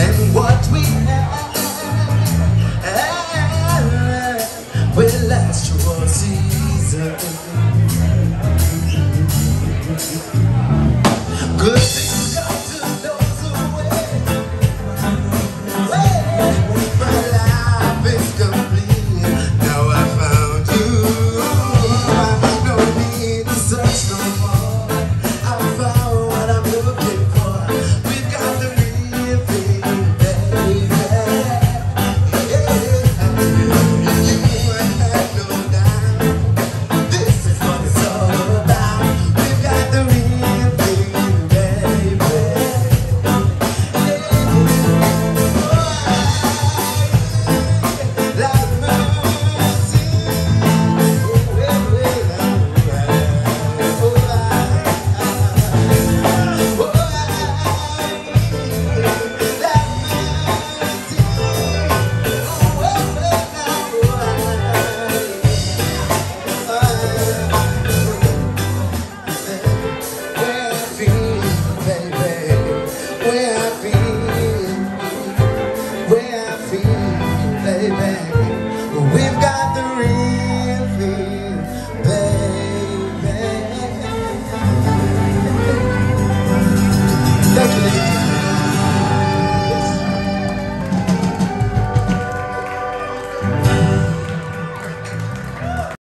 And what we have we'll.